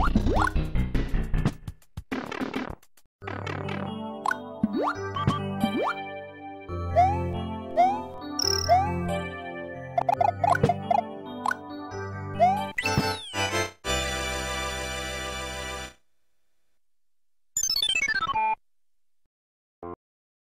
What?